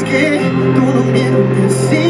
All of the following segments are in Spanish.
es que tú no mientes, sí.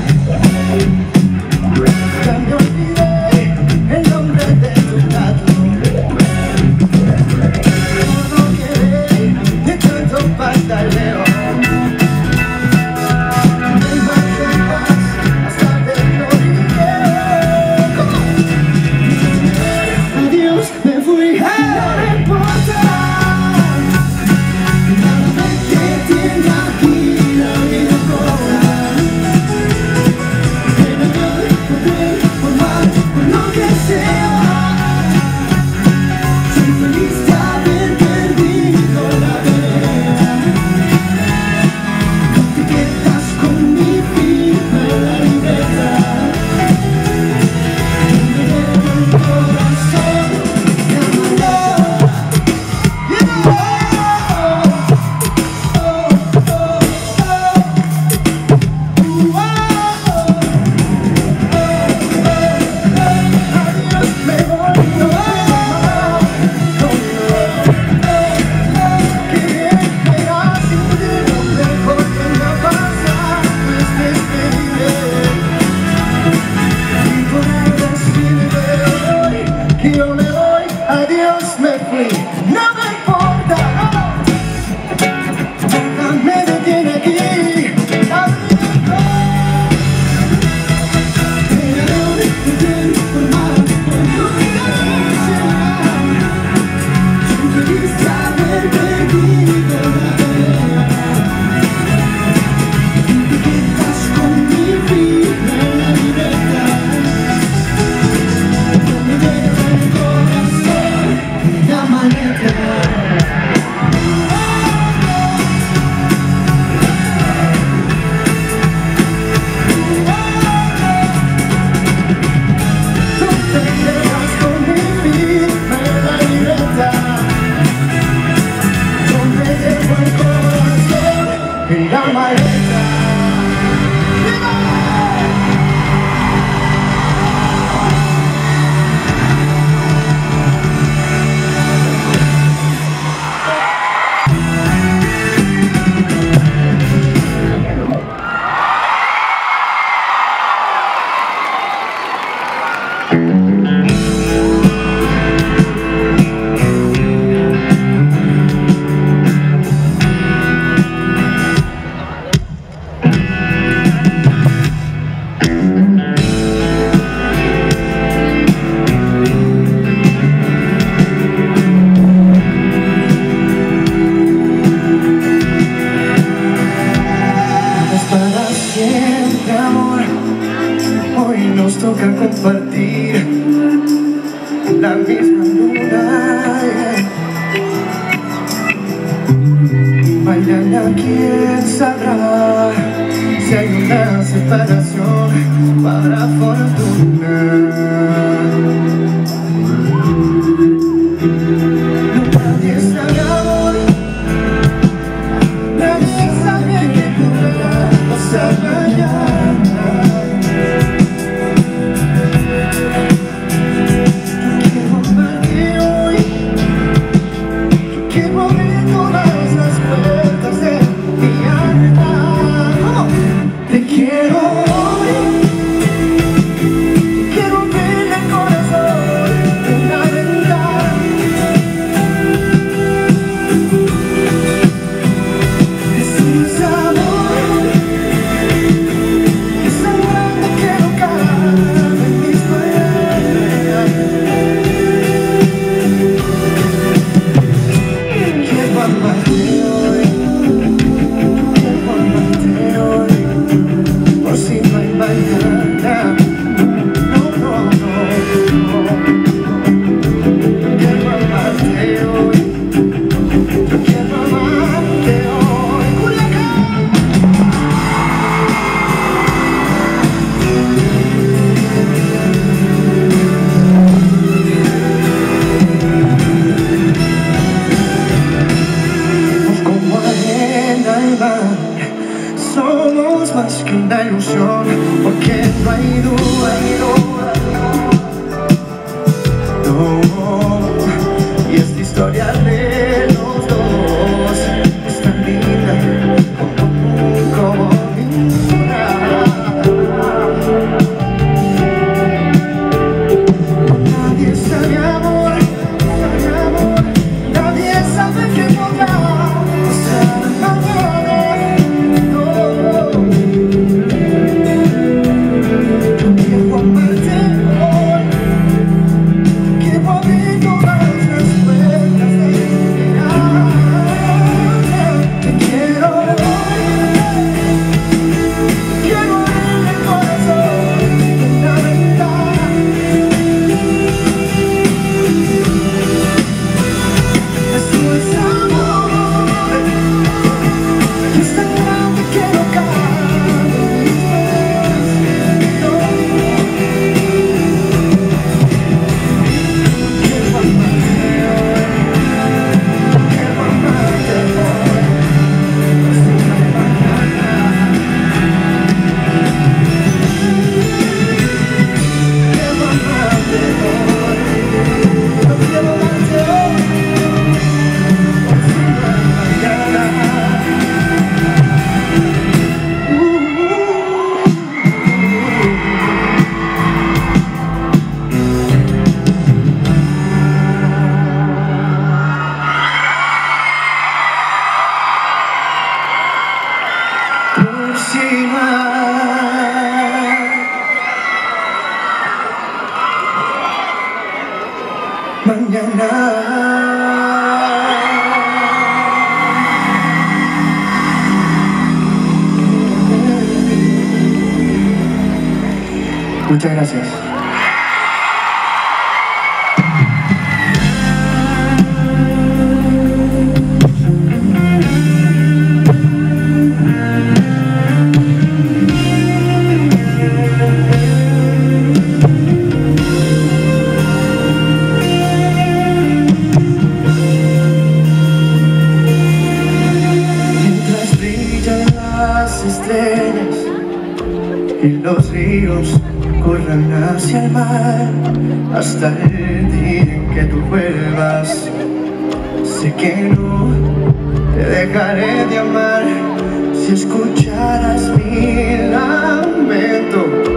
compartir la misma luna eh. Mañana quién sabrá si hay una separación para fortuna. Muchas gracias. Las estrellas y los ríos corran hacia el mar hasta el día en que tú vuelvas. Sé que no te dejaré de amar si escucharas mi lamento.